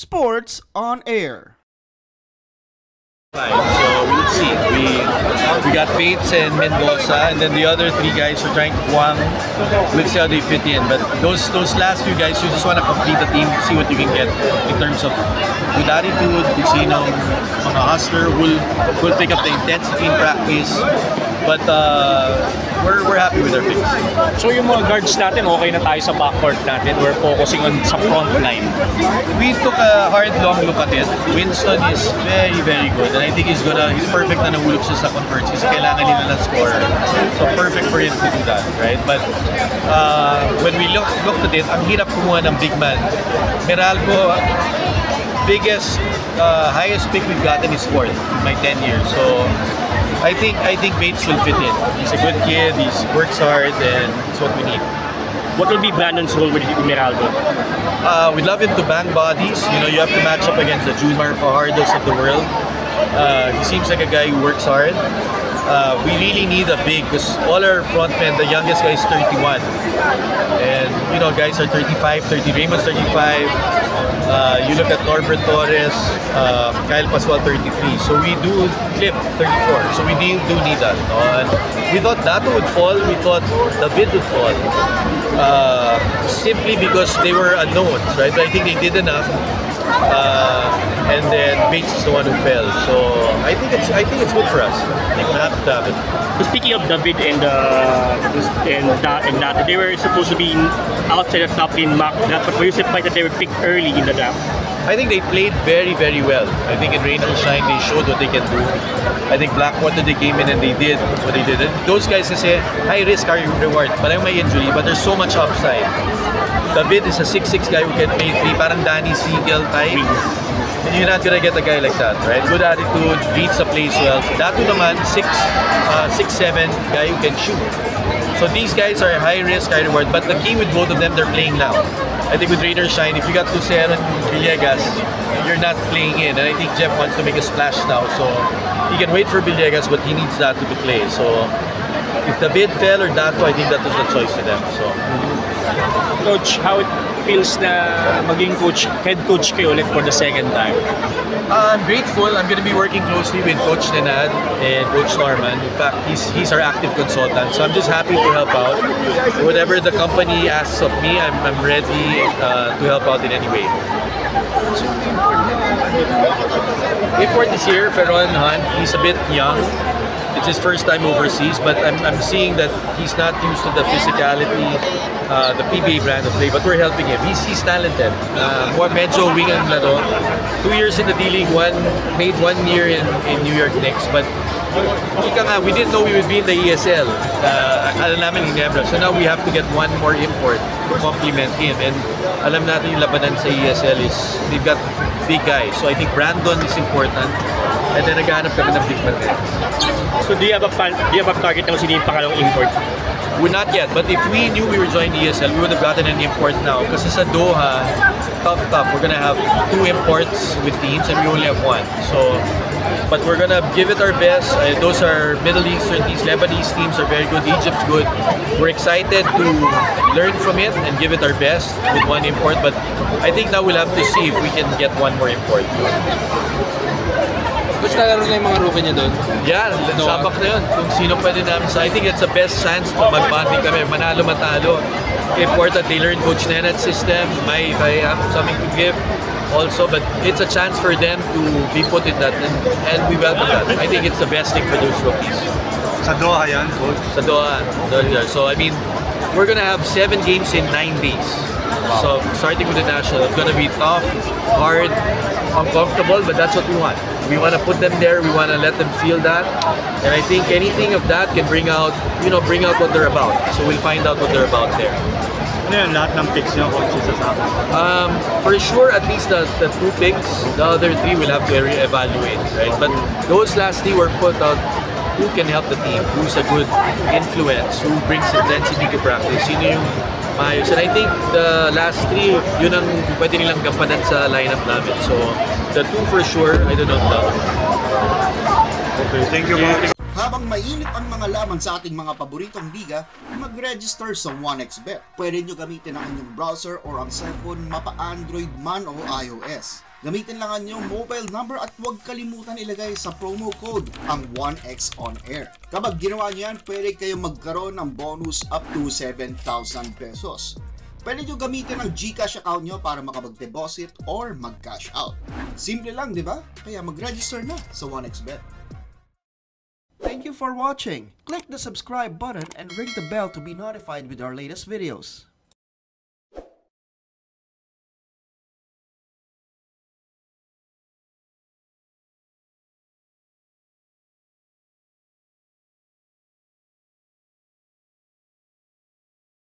Sports on Air. So we'll see. We we got Bates and Mendoza, and then the other three guys are trying to Guam. We'll see how they fit in. But those those last few guys, you just want to complete the team, see what you can get in terms of good attitude, sino mga hustler will we'll pick up the intensity in practice. But uh, we're we're happy with our picks. So yung mga guards natin, okay na tayo sa backcourt natin. We're focusing on sa front line. We took a hard, long look at it. Winston is very, very good. And I think he's gonna, he's perfect na nahulog siya sa converts kasi kailangan nila ng score. So perfect for him to do that, right? But uh, when we look, looked at it, ang hirap kumuha ng big man. Meralco, biggest, uh, highest pick we've gotten is fourth in my 10 years. So I think I think Bates will fit in. He's a good kid, he works hard, and it's what we need. What will be Brandon's role with Meralco? Uh, we'd love him to bang bodies. You know, you have to match up against the June Mar Fajardos of the world. Uh, he seems like a guy who works hard. Uh, we really need a big, because all our frontmen, the youngest guy is 31. And, you know, guys are 35, 30, Raymond's 35. Uh, you look at Norbert Torres, uh, Kyle Pascual 33. So we do Clip 34. So we do, do need that. No? And we thought Datu would fall. We thought David would fall. Uh, simply because they were unknowns, right? But I think they did enough. Uh, and then Bates is the one who fell. So think it's I think it's good for us. I happy to have it. So speaking of David and uh, and that and that, they were supposed to be outside the top in mock draft, but were you surprised that they were picked early in the draft? I think they played very, very well. I think in rain or shine, they showed what they can do. I think Blackwater, they came in and they did what they did. And those guys say high risk, high reward. But I'm my injury, but there's so much upside. David is a 6'6 guy who can play three, parang Danny Seigle type. You're not gonna get a guy like that, right? Good attitude, reads the place well. Datu naman, 6, uh, 6'7 guy who can shoot. So these guys are high risk, high reward. But the key with both of them, they're playing now. I think with Rain or Shine, if you got Lucero and Villegas, you're not playing in. And I think Jeff wants to make a splash now. So he can wait for Villegas, but he needs Datu to be play. So if David fell or Datu, I think that was the choice to them. So Coach, how feels na maging coach, head coach kayo ulit for the second time? I'm grateful. I'm going to be working closely with Coach Nenad and Coach Norman. In fact, he's he's our active consultant. So I'm just happy to help out. Whatever the company asks of me, I'm, I'm ready uh, to help out in any way. Import is here, Ferron Hunt. He's a bit young. It's his first time overseas, but I'm, I'm seeing that he's not used to the physicality, uh, the PBA brand of play, but we're helping him. He's, he's talented. Uh, medyo wing ang laro. Two years in the D-League, one, made one year in, in New York Knicks, but we didn't know we would be in the ESL. Uh, alam namin Ginebra. So now we have to get one more import to complement him. And alam natin yung labanan sa ESL is they've got big guys. So I think Brandon is important. And then naghahanap kami ng big man. So do you have a plan, do you have a target sino yung pangalawang import? We're not yet, but if we knew we were joining ESL, we would have gotten an import now. Kasi sa Doha, tough, tough. We're gonna have two imports with teams and we only have one. So, but we're gonna give it our best. Uh, those are Middle Eastern teams, Lebanese teams are very good. Egypt's good. We're excited to learn from it and give it our best with one import. But I think now we'll have to see if we can get one more import. Coach, nalaro na yung mga rookie niya doon. Yeah, No. sabak na yun. Kung sino pwede namin. So I think it's the best chance to magbanding kami. Manalo, matalo. Important, they learn Coach Nenet's system. May, if I have something to give also. But it's a chance for them to be put in that. And, and we welcome that. I think it's the best thing for those rookies. Sa Doha yan, coach. Sa Doha. Doha. So I mean, we're gonna have seven games in nine days. So starting with the national, it's gonna be tough, hard, uncomfortable, but that's what we want. We want to put them there. We want to let them feel that, and I think anything of that can bring out, you know, bring out what they're about. So we'll find out what they're about there. Ano yan, lahat ng picks niyo, coach, isa sa. Um, for sure, at least the, the two picks, the other three will have to re-evaluate, right? But those last three were put out who can help the team, who's a good influence, who brings intensity to practice, sino yung maayos. And I think the last three, yun ang pwede nilang gampanan sa lineup namin. So, the two for sure, I don't know the Okay, thank you, coach. Habang mainit ang mga laman sa ating mga paboritong liga, mag-register sa 1xBet. Pwede nyo gamitin ang inyong browser or ang cellphone mapa Android man o iOS. Gamitin lang ang inyong mobile number at huwag kalimutan ilagay sa promo code ang 1x on air. Kapag ginawa niyo yan, pwede kayong magkaroon ng bonus up to 7,000 pesos. Pwede nyo gamitin ang GCash account nyo para makapag-deposit or mag-cash out. Simple lang, di ba? Kaya mag-register na sa 1xBet. Thank you for watching. Click the subscribe button and ring the bell to be notified with our latest videos.